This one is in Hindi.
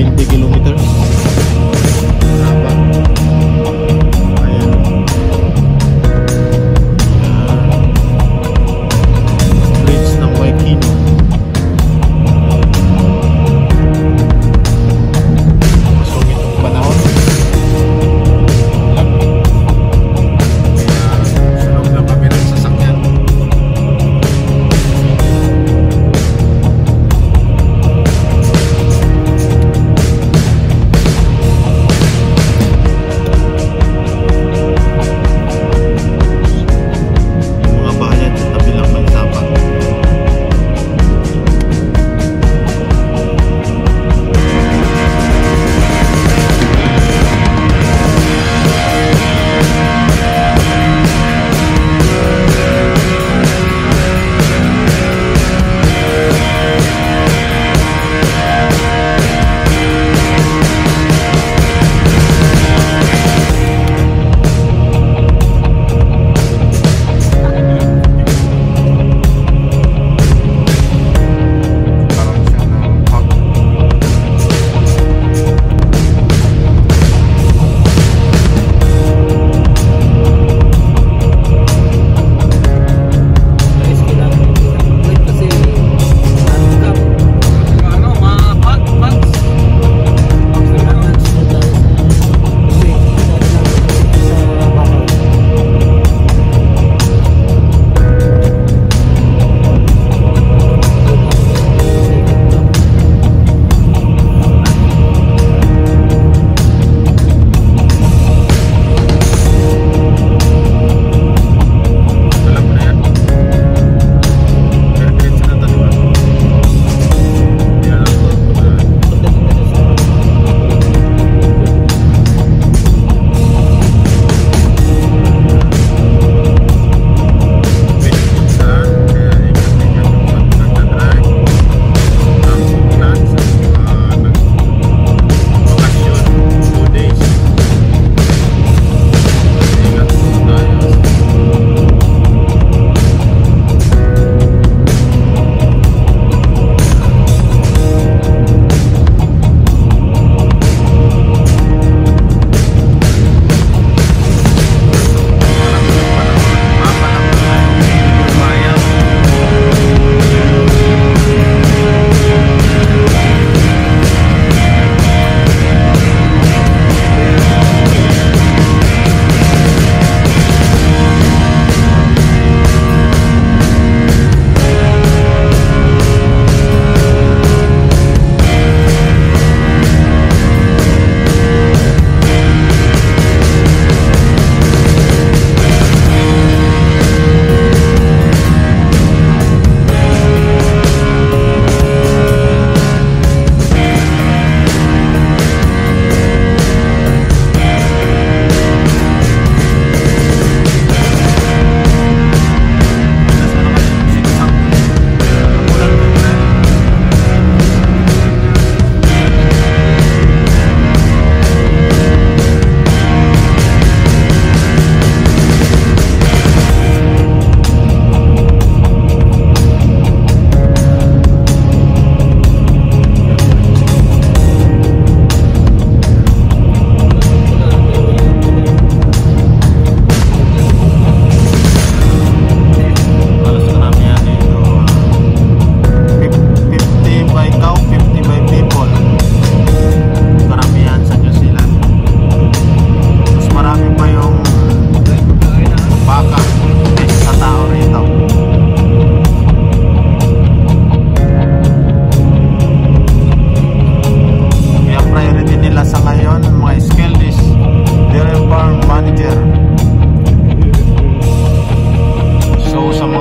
20 किलोमीटर